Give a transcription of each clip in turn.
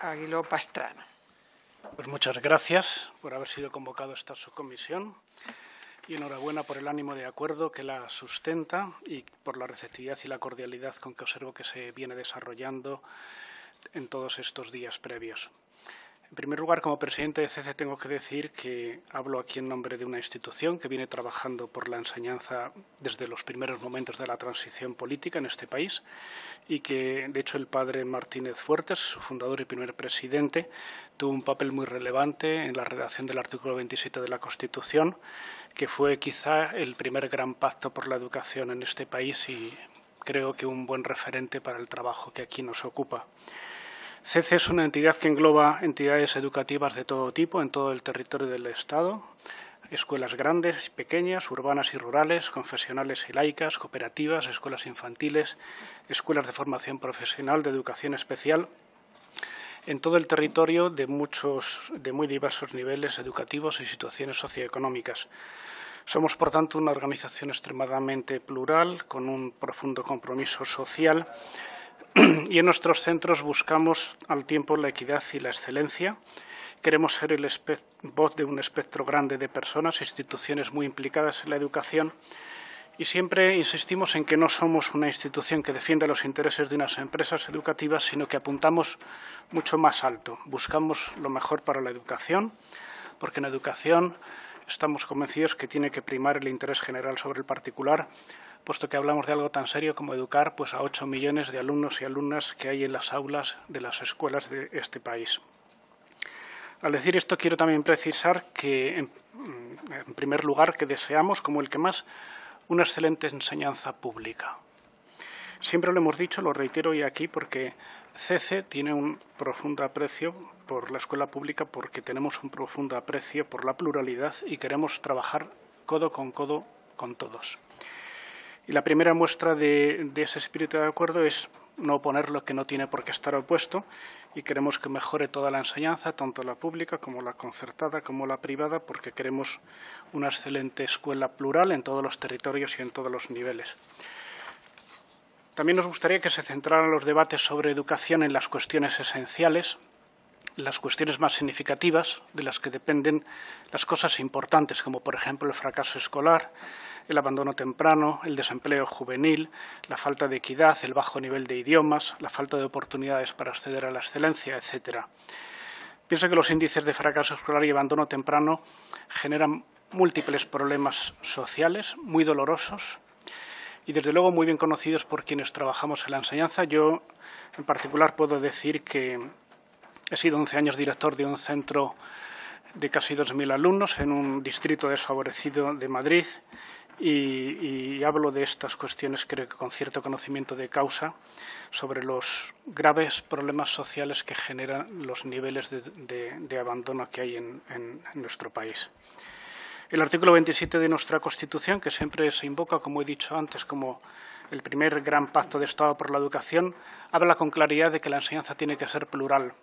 Aguiló Pastrana. Pues muchas gracias por haber sido convocado a esta subcomisión y enhorabuena por el ánimo de acuerdo que la sustenta y por la receptividad y la cordialidad con que observo que se viene desarrollando en todos estos días previos. En primer lugar, como presidente de CC tengo que decir que hablo aquí en nombre de una institución que viene trabajando por la enseñanza desde los primeros momentos de la transición política en este país y que, de hecho, el padre Martínez Fuertes, su fundador y primer presidente, tuvo un papel muy relevante en la redacción del artículo 27 de la Constitución, que fue quizá el primer gran pacto por la educación en este país y creo que un buen referente para el trabajo que aquí nos ocupa. CECE es una entidad que engloba entidades educativas de todo tipo en todo el territorio del Estado, escuelas grandes y pequeñas, urbanas y rurales, confesionales y laicas, cooperativas, escuelas infantiles, escuelas de formación profesional, de educación especial, en todo el territorio de muchos, de muy diversos niveles educativos y situaciones socioeconómicas. Somos, por tanto, una organización extremadamente plural, con un profundo compromiso social y en nuestros centros buscamos al tiempo la equidad y la excelencia. Queremos ser el voz de un espectro grande de personas instituciones muy implicadas en la educación y siempre insistimos en que no somos una institución que defienda los intereses de unas empresas educativas, sino que apuntamos mucho más alto. Buscamos lo mejor para la educación, porque en educación estamos convencidos que tiene que primar el interés general sobre el particular puesto que hablamos de algo tan serio como educar pues, a 8 millones de alumnos y alumnas que hay en las aulas de las escuelas de este país. Al decir esto, quiero también precisar que, en, primer lugar, que deseamos, como el que más, una excelente enseñanza pública. Siempre lo hemos dicho, lo reitero hoy aquí, porque CC tiene un profundo aprecio por la escuela pública, porque tenemos un profundo aprecio por la pluralidad y queremos trabajar codo con codo con todos. Y la primera muestra de, ese espíritu de acuerdo es no oponer lo que no tiene por qué estar opuesto y queremos que mejore toda la enseñanza, tanto la pública como la concertada como la privada, porque queremos una excelente escuela plural en todos los territorios y en todos los niveles. También nos gustaría que se centraran los debates sobre educación en las cuestiones esenciales, las cuestiones más significativas, de las que dependen las cosas importantes, como por ejemplo el fracaso escolar, el abandono temprano, el desempleo juvenil, la falta de equidad, el bajo nivel de idiomas, la falta de oportunidades para acceder a la excelencia, etcétera. Pienso que los índices de fracaso escolar y abandono temprano generan múltiples problemas sociales muy dolorosos y desde luego muy bien conocidos por quienes trabajamos en la enseñanza. Yo en particular puedo decir que he sido 11 años director de un centro de casi 2.000 alumnos en un distrito desfavorecido de Madrid y, hablo de estas cuestiones creo que con cierto conocimiento de causa sobre los graves problemas sociales que generan los niveles de, abandono que hay en, nuestro país. El artículo 27 de nuestra Constitución, que siempre se invoca, como he dicho antes, como el primer gran pacto de Estado por la educación, habla con claridad de que la enseñanza tiene que ser plural,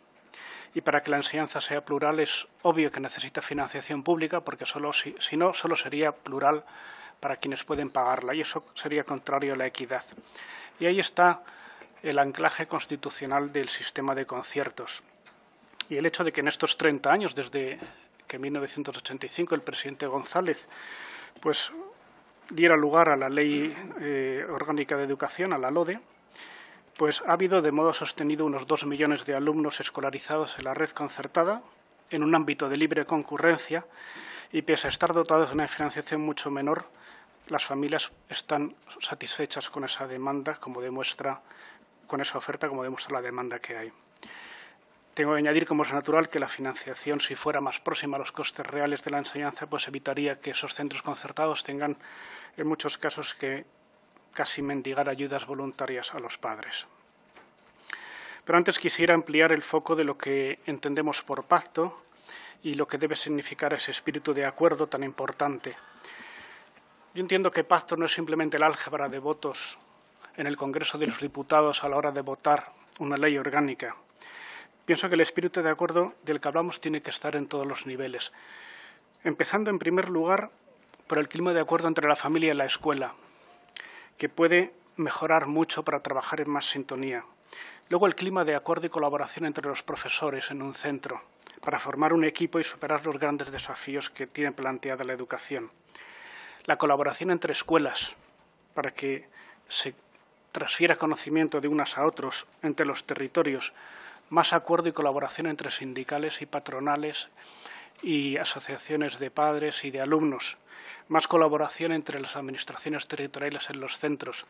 y para que la enseñanza sea plural es obvio que necesita financiación pública porque solo, si, si no solo sería plural para quienes pueden pagarla y eso sería contrario a la equidad. Y ahí está el anclaje constitucional del sistema de conciertos y el hecho de que en estos 30 años, desde que en 1985 el presidente González pues, diera lugar a la Ley eh, Orgánica de Educación, a la LODE, pues ha habido de modo sostenido unos dos millones de alumnos escolarizados en la red concertada en un ámbito de libre concurrencia y pese a estar dotados de una financiación mucho menor, las familias están satisfechas con esa demanda, como demuestra, con esa oferta, como demuestra la demanda que hay. Tengo que añadir, como es natural, que la financiación, si fuera más próxima a los costes reales de la enseñanza, pues evitaría que esos centros concertados tengan, en muchos casos, que casi mendigar ayudas voluntarias a los padres. Pero antes quisiera ampliar el foco de lo que entendemos por pacto y lo que debe significar ese espíritu de acuerdo tan importante. Yo entiendo que pacto no es simplemente el álgebra de votos en el Congreso de los Diputados a la hora de votar una ley orgánica. Pienso que el espíritu de acuerdo del que hablamos tiene que estar en todos los niveles, empezando en primer lugar por el clima de acuerdo entre la familia y la escuela, que puede mejorar mucho para trabajar en más sintonía. Luego el clima de acuerdo y colaboración entre los profesores en un centro para formar un equipo y superar los grandes desafíos que tiene planteada la educación. La colaboración entre escuelas para que se transfiera conocimiento de unas a otros entre los territorios, más acuerdo y colaboración entre sindicales y patronales y asociaciones de padres y de alumnos, más colaboración entre las administraciones territoriales en los centros.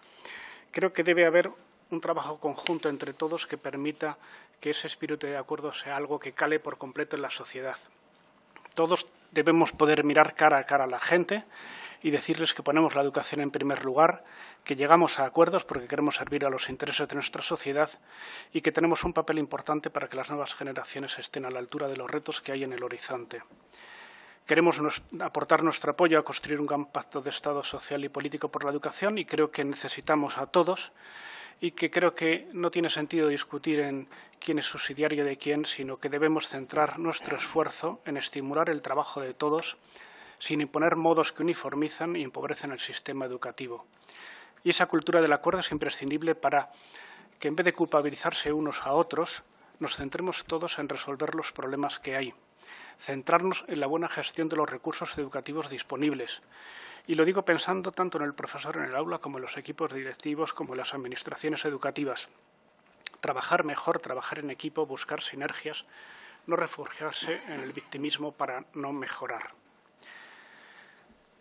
Creo que debe haber un trabajo conjunto entre todos que permita que ese espíritu de acuerdo sea algo que cale por completo en la sociedad. Todos debemos poder mirar cara a cara a la gente y decirles que ponemos la educación en primer lugar, que llegamos a acuerdos porque queremos servir a los intereses de nuestra sociedad y que tenemos un papel importante para que las nuevas generaciones estén a la altura de los retos que hay en el horizonte. Queremos aportar nuestro apoyo a construir un gran pacto de Estado social y político por la educación y creo que necesitamos a todos y que creo que no tiene sentido discutir en quién es subsidiario de quién, sino que debemos centrar nuestro esfuerzo en estimular el trabajo de todos sin imponer modos que uniformizan y empobrecen el sistema educativo. Y esa cultura del acuerdo es imprescindible para que, en vez de culpabilizarse unos a otros, nos centremos todos en resolver los problemas que hay, centrarnos en la buena gestión de los recursos educativos disponibles. Y lo digo pensando tanto en el profesor en el aula como en los equipos directivos, como en las administraciones educativas. Trabajar mejor, trabajar en equipo, buscar sinergias, no refugiarse en el victimismo para no mejorar.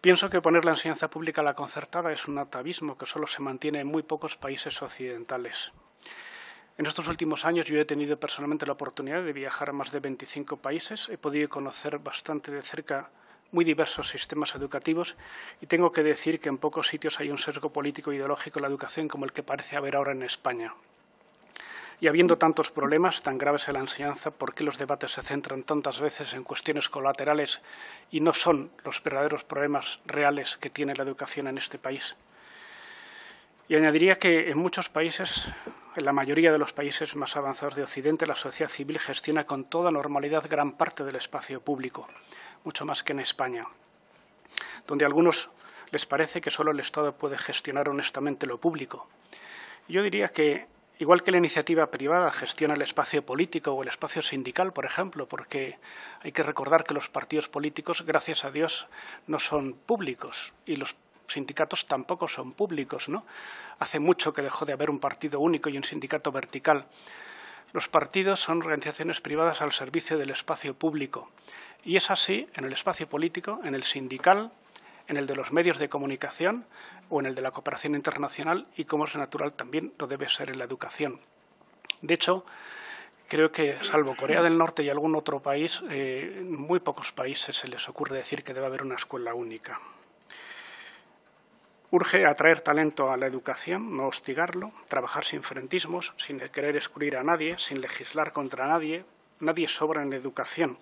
Pienso que poner la enseñanza pública a la concertada es un atavismo que solo se mantiene en muy pocos países occidentales. En estos últimos años yo he tenido personalmente la oportunidad de viajar a más de 25 países, he podido conocer bastante de cerca muy diversos sistemas educativos y tengo que decir que en pocos sitios hay un sesgo político e ideológico en la educación como el que parece haber ahora en España. Y habiendo tantos problemas tan graves en la enseñanza, ¿por qué los debates se centran tantas veces en cuestiones colaterales y no son los verdaderos problemas reales que tiene la educación en este país? Y añadiría que en muchos países, en la mayoría de los países más avanzados de Occidente, la sociedad civil gestiona con toda normalidad gran parte del espacio público, mucho más que en España, donde a algunos les parece que solo el Estado puede gestionar honestamente lo público. Yo diría que Igual que la iniciativa privada gestiona el espacio político o el espacio sindical, por ejemplo, porque hay que recordar que los partidos políticos, gracias a Dios, no son públicos y los sindicatos tampoco son públicos. ¿no? Hace mucho que dejó de haber un partido único y un sindicato vertical. Los partidos son organizaciones privadas al servicio del espacio público. Y es así en el espacio político, en el sindical, en el de los medios de comunicación o en el de la cooperación internacional y, como es natural, también lo debe ser en la educación. De hecho, creo que, salvo Corea del Norte y algún otro país, eh, en muy pocos países se les ocurre decir que debe haber una escuela única. Urge atraer talento a la educación, no hostigarlo, trabajar sin frentismos, sin querer excluir a nadie, sin legislar contra nadie. Nadie sobra en educación.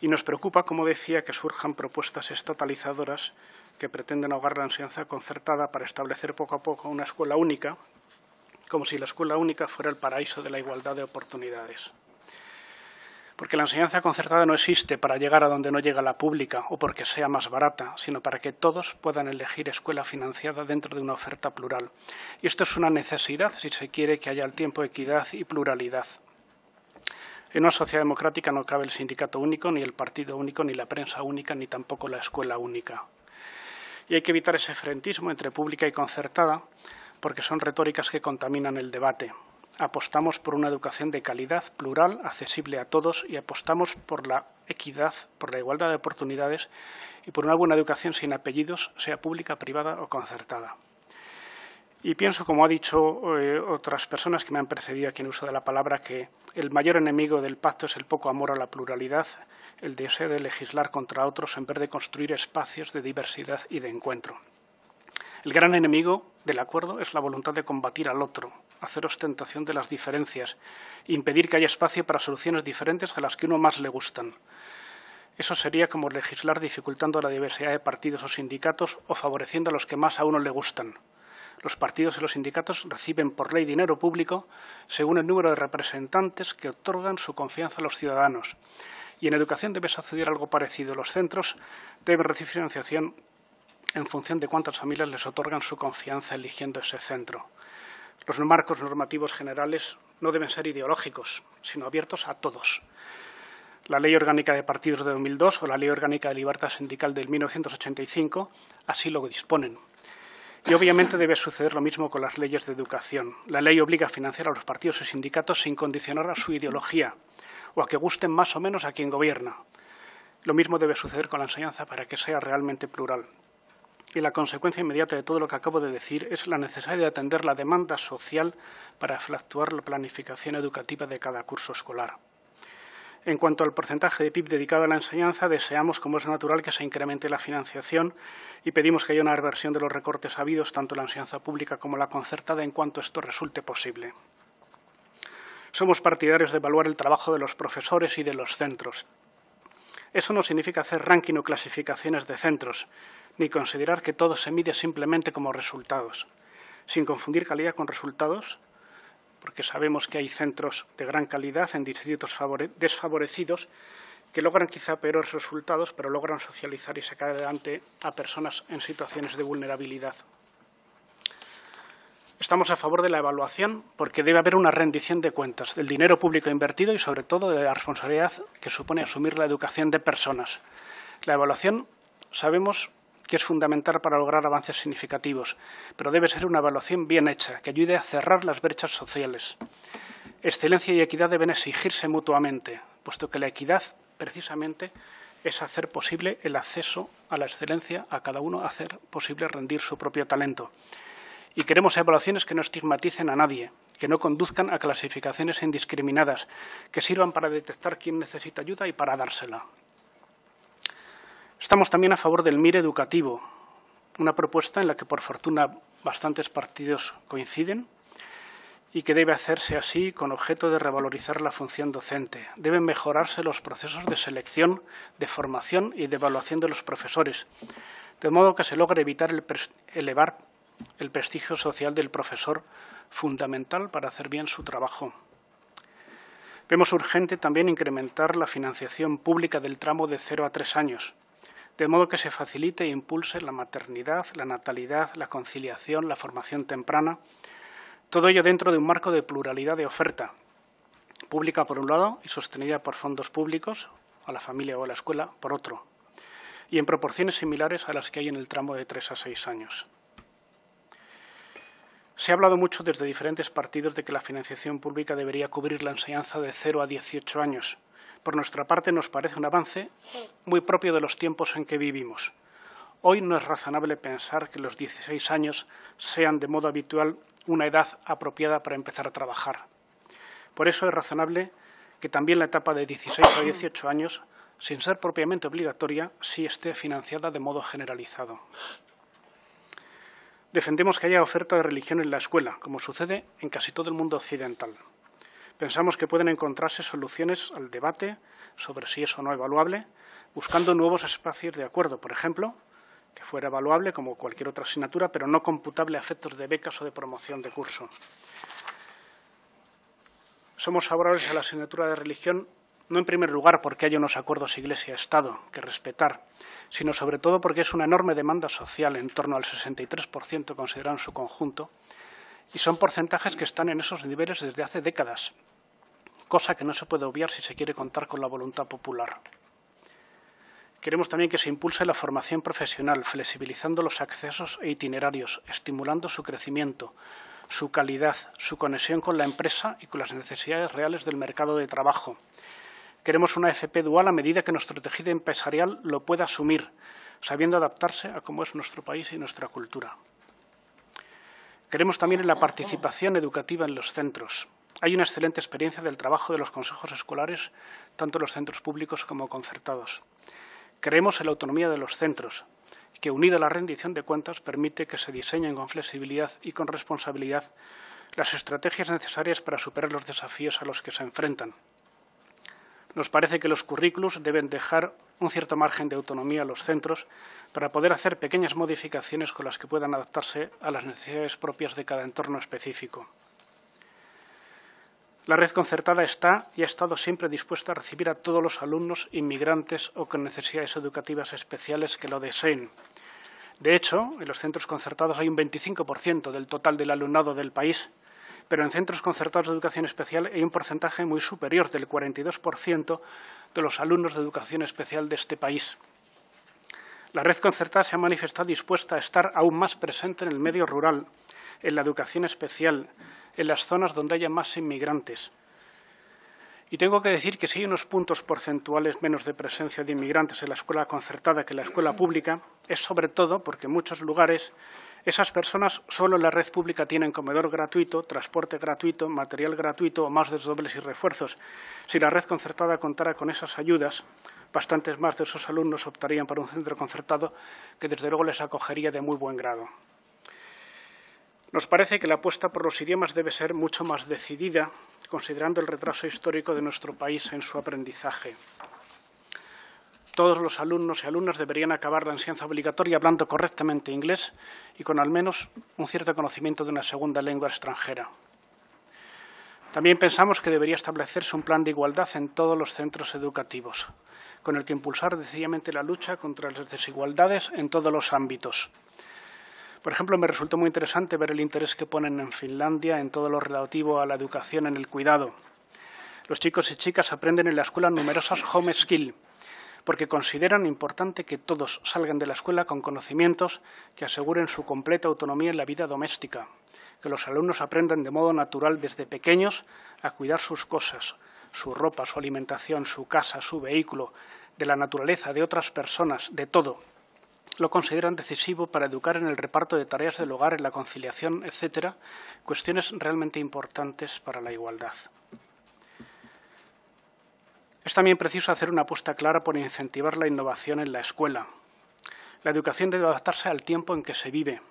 Y nos preocupa, como decía, que surjan propuestas estatalizadoras que pretenden ahogar la enseñanza concertada para establecer poco a poco una escuela única, como si la escuela única fuera el paraíso de la igualdad de oportunidades. Porque la enseñanza concertada no existe para llegar a donde no llega la pública o porque sea más barata, sino para que todos puedan elegir escuela financiada dentro de una oferta plural. Y esto es una necesidad si se quiere que haya al tiempo equidad y pluralidad. En una sociedad democrática no cabe el sindicato único, ni el partido único, ni la prensa única, ni tampoco la escuela única. Y hay que evitar ese frentismo entre pública y concertada, porque son retóricas que contaminan el debate. Apostamos por una educación de calidad, plural, accesible a todos y apostamos por la equidad, por la igualdad de oportunidades y por una buena educación sin apellidos, sea pública, privada o concertada. Y pienso, como ha dicho eh, otras personas que me han precedido aquí en uso de la palabra, que el mayor enemigo del pacto es el poco amor a la pluralidad, el deseo de legislar contra otros en vez de construir espacios de diversidad y de encuentro. El gran enemigo del acuerdo es la voluntad de combatir al otro, hacer ostentación de las diferencias, impedir que haya espacio para soluciones diferentes a las que uno más le gustan. Eso sería como legislar dificultando la diversidad de partidos o sindicatos o favoreciendo a los que más a uno le gustan los partidos y los sindicatos reciben por ley dinero público según el número de representantes que otorgan su confianza a los ciudadanos. Y en educación debe suceder algo parecido. Los centros deben recibir financiación en función de cuántas familias les otorgan su confianza eligiendo ese centro. Los marcos normativos generales no deben ser ideológicos, sino abiertos a todos. La Ley Orgánica de Partidos de 2002 o la Ley Orgánica de Libertad Sindical del 1985 así lo disponen. Y obviamente debe suceder lo mismo con las leyes de educación. La ley obliga a financiar a los partidos y sindicatos sin condicionar a su ideología o a que gusten más o menos a quien gobierna. Lo mismo debe suceder con la enseñanza para que sea realmente plural. Y la consecuencia inmediata de todo lo que acabo de decir es la necesidad de atender la demanda social para fluctuar la planificación educativa de cada curso escolar. En cuanto al porcentaje de PIB dedicado a la enseñanza, deseamos, como es natural, que se incremente la financiación y pedimos que haya una reversión de los recortes habidos tanto en la enseñanza pública como la concertada en cuanto esto resulte posible. Somos partidarios de evaluar el trabajo de los profesores y de los centros. Eso no significa hacer ranking o clasificaciones de centros, ni considerar que todo se mide simplemente como resultados. Sin confundir calidad con resultados, porque sabemos que hay centros de gran calidad en distritos desfavorecidos que logran quizá peores resultados, pero logran socializar y sacar adelante a personas en situaciones de vulnerabilidad. Estamos a favor de la evaluación porque debe haber una rendición de cuentas del dinero público invertido y, sobre todo, de la responsabilidad que supone asumir la educación de personas. La evaluación sabemos que es fundamental para lograr avances significativos, pero debe ser una evaluación bien hecha, que ayude a cerrar las brechas sociales. Excelencia y equidad deben exigirse mutuamente, puesto que la equidad, precisamente, es hacer posible el acceso a la excelencia, a cada uno hacer posible rendir su propio talento. Y queremos evaluaciones que no estigmaticen a nadie, que no conduzcan a clasificaciones indiscriminadas, que sirvan para detectar quién necesita ayuda y para dársela. Estamos también a favor del MIR educativo, una propuesta en la que, por fortuna, bastantes partidos coinciden y que debe hacerse así con objeto de revalorizar la función docente. Deben mejorarse los procesos de selección, de formación y de evaluación de los profesores, de modo que se logre evitar el elevar el prestigio social del profesor, fundamental para hacer bien su trabajo. Vemos urgente también incrementar la financiación pública del tramo de cero a tres años, de modo que se facilite e impulse la maternidad, la natalidad, la conciliación, la formación temprana, todo ello dentro de un marco de pluralidad de oferta, pública por un lado y sostenida por fondos públicos, a la familia o a la escuela, por otro, y en proporciones similares a las que hay en el tramo de tres a seis años. Se ha hablado mucho desde diferentes partidos de que la financiación pública debería cubrir la enseñanza de 0 a 18 años, por nuestra parte, nos parece un avance muy propio de los tiempos en que vivimos. Hoy no es razonable pensar que los 16 años sean de modo habitual una edad apropiada para empezar a trabajar. Por eso es razonable que también la etapa de 16 a 18 años, sin ser propiamente obligatoria, sí esté financiada de modo generalizado. Defendemos que haya oferta de religión en la escuela, como sucede en casi todo el mundo occidental. Pensamos que pueden encontrarse soluciones al debate sobre si es o no evaluable, buscando nuevos espacios de acuerdo, por ejemplo, que fuera evaluable como cualquier otra asignatura, pero no computable a efectos de becas o de promoción de curso. Somos favorables a la asignatura de religión no en primer lugar porque hay unos acuerdos Iglesia-Estado que respetar, sino sobre todo porque es una enorme demanda social, en torno al 63% considerado en su conjunto, y son porcentajes que están en esos niveles desde hace décadas cosa que no se puede obviar si se quiere contar con la voluntad popular. Queremos también que se impulse la formación profesional, flexibilizando los accesos e itinerarios, estimulando su crecimiento, su calidad, su conexión con la empresa y con las necesidades reales del mercado de trabajo. Queremos una FP dual a medida que nuestro tejido empresarial lo pueda asumir, sabiendo adaptarse a cómo es nuestro país y nuestra cultura. Queremos también la participación educativa en los centros, hay una excelente experiencia del trabajo de los consejos escolares, tanto en los centros públicos como concertados. Creemos en la autonomía de los centros, que unida a la rendición de cuentas permite que se diseñen con flexibilidad y con responsabilidad las estrategias necesarias para superar los desafíos a los que se enfrentan. Nos parece que los currículos deben dejar un cierto margen de autonomía a los centros para poder hacer pequeñas modificaciones con las que puedan adaptarse a las necesidades propias de cada entorno específico. La red concertada está y ha estado siempre dispuesta a recibir a todos los alumnos inmigrantes o con necesidades educativas especiales que lo deseen. De hecho, en los centros concertados hay un 25% del total del alumnado del país pero en centros concertados de educación especial hay un porcentaje muy superior del 42% de los alumnos de educación especial de este país. La red concertada se ha manifestado dispuesta a estar aún más presente en el medio rural, en la educación especial, en las zonas donde haya más inmigrantes. Y tengo que decir que si hay unos puntos porcentuales menos de presencia de inmigrantes en la escuela concertada que en la escuela pública, es sobre todo porque en muchos lugares esas personas solo en la red pública tienen comedor gratuito, transporte gratuito, material gratuito o más desdobles y refuerzos. Si la red concertada contara con esas ayudas, bastantes más de esos alumnos optarían por un centro concertado que desde luego les acogería de muy buen grado. Nos parece que la apuesta por los idiomas debe ser mucho más decidida, considerando el retraso histórico de nuestro país en su aprendizaje. Todos los alumnos y alumnas deberían acabar la enseñanza obligatoria hablando correctamente inglés y con al menos un cierto conocimiento de una segunda lengua extranjera. También pensamos que debería establecerse un plan de igualdad en todos los centros educativos, con el que impulsar decididamente la lucha contra las desigualdades en todos los ámbitos. Por ejemplo, me resultó muy interesante ver el interés que ponen en Finlandia en todo lo relativo a la educación en el cuidado. Los chicos y chicas aprenden en la escuela numerosas home skills, porque consideran importante que todos salgan de la escuela con conocimientos que aseguren su completa autonomía en la vida doméstica, que los alumnos aprendan de modo natural desde pequeños a cuidar sus cosas, su ropa, su alimentación, su casa, su vehículo, de la naturaleza, de otras personas, de todo. Lo consideran decisivo para educar en el reparto de tareas del hogar, en la conciliación, etcétera, cuestiones realmente importantes para la igualdad. Es también preciso hacer una apuesta clara por incentivar la innovación en la escuela. La educación debe adaptarse al tiempo en que se vive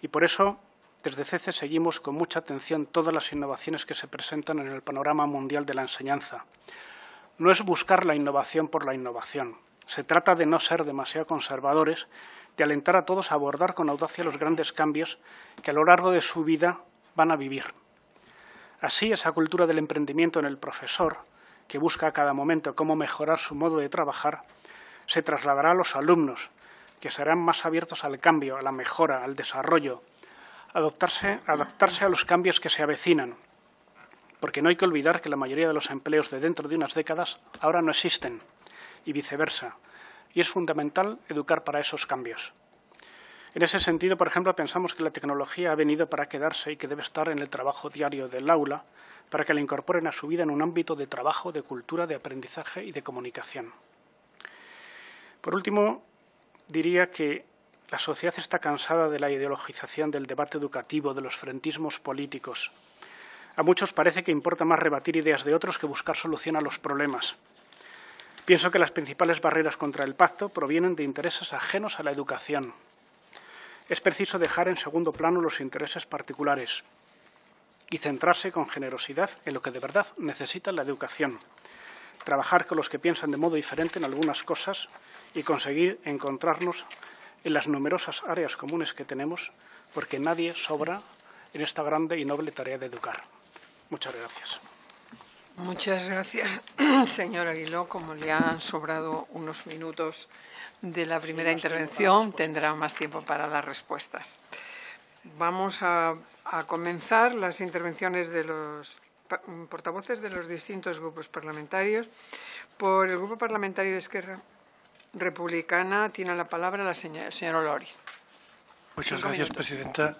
y por eso desde CECE seguimos con mucha atención todas las innovaciones que se presentan en el panorama mundial de la enseñanza. No es buscar la innovación por la innovación. Se trata de no ser demasiado conservadores, de alentar a todos a abordar con audacia los grandes cambios que a lo largo de su vida van a vivir. Así, esa cultura del emprendimiento en el profesor, que busca a cada momento cómo mejorar su modo de trabajar, se trasladará a los alumnos, que serán más abiertos al cambio, a la mejora, al desarrollo, adaptarse, a los cambios que se avecinan, porque no hay que olvidar que la mayoría de los empleos de dentro de unas décadas ahora no existen y viceversa, y es fundamental educar para esos cambios. En ese sentido, por ejemplo, pensamos que la tecnología ha venido para quedarse y que debe estar en el trabajo diario del aula para que la incorporen a su vida en un ámbito de trabajo, de cultura, de aprendizaje y de comunicación. Por último, diría que la sociedad está cansada de la ideologización del debate educativo, de los frentismos políticos. A muchos parece que importa más rebatir ideas de otros que buscar solución a los problemas. Pienso que las principales barreras contra el pacto provienen de intereses ajenos a la educación. Es preciso dejar en segundo plano los intereses particulares y centrarse con generosidad en lo que de verdad necesita la educación. Trabajar con los que piensan de modo diferente en algunas cosas y conseguir encontrarnos en las numerosas áreas comunes que tenemos, porque nadie sobra en esta grande y noble tarea de educar. Muchas gracias. Muchas gracias, señor Aguiló. Como le han sobrado unos minutos de la primera intervención, tendrá más tiempo para las respuestas. Vamos a, a comenzar las intervenciones de los portavoces de los distintos grupos parlamentarios. Por el Grupo Parlamentario de Esquerra republicana tiene la palabra la señora, el señor Olori. Muchas gracias, presidenta.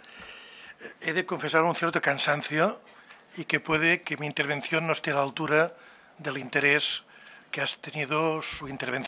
He de confesar un cierto cansancio y que puede que mi intervención no esté a la altura del interés que ha tenido su intervención.